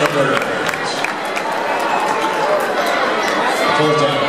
Alberta Fools down.